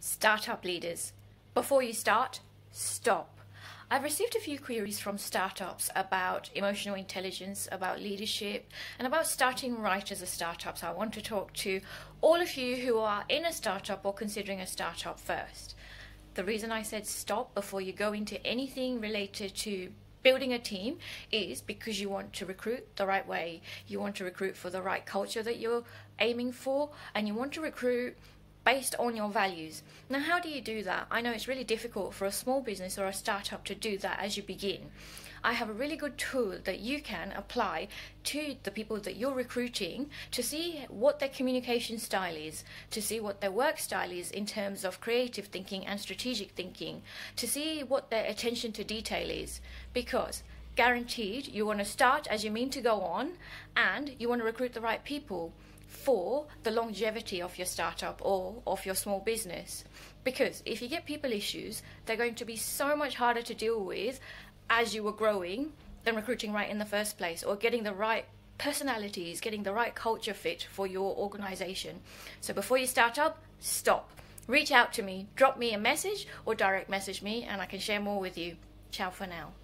Startup leaders. Before you start, stop. I've received a few queries from startups about emotional intelligence, about leadership, and about starting right as a startup. So I want to talk to all of you who are in a startup or considering a startup first. The reason I said stop before you go into anything related to building a team is because you want to recruit the right way, you want to recruit for the right culture that you're aiming for, and you want to recruit based on your values. Now, how do you do that? I know it's really difficult for a small business or a startup to do that as you begin. I have a really good tool that you can apply to the people that you're recruiting to see what their communication style is, to see what their work style is in terms of creative thinking and strategic thinking, to see what their attention to detail is. Because guaranteed you want to start as you mean to go on and you want to recruit the right people for the longevity of your startup or of your small business. Because if you get people issues, they're going to be so much harder to deal with as you were growing than recruiting right in the first place or getting the right personalities, getting the right culture fit for your organization. So before you start up, stop. Reach out to me, drop me a message or direct message me, and I can share more with you. Ciao for now.